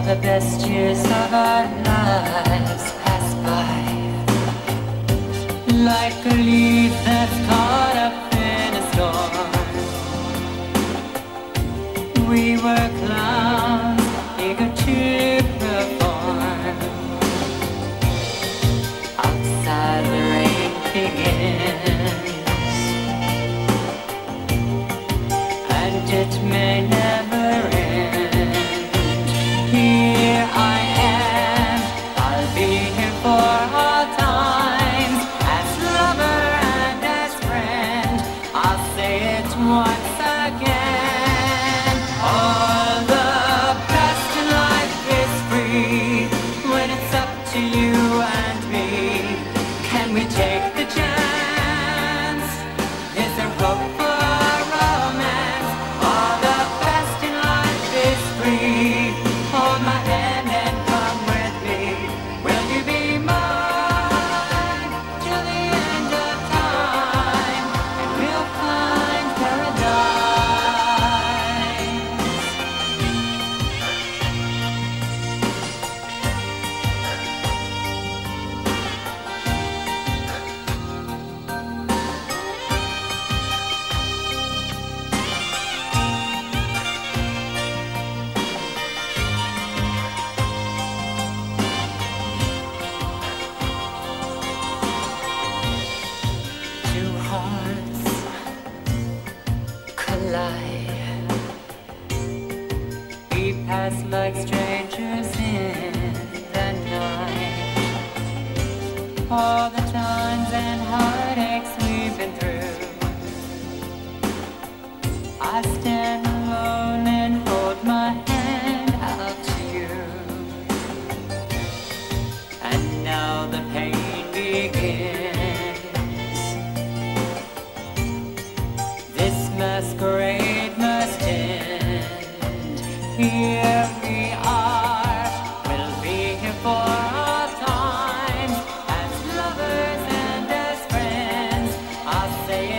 The best years of our lives pass by. Like a leaf that's caught up in a storm. We were clowns, eager to perform. Outside the rain begins. And it may say We pass like strangers in the night. All the times and heartaches say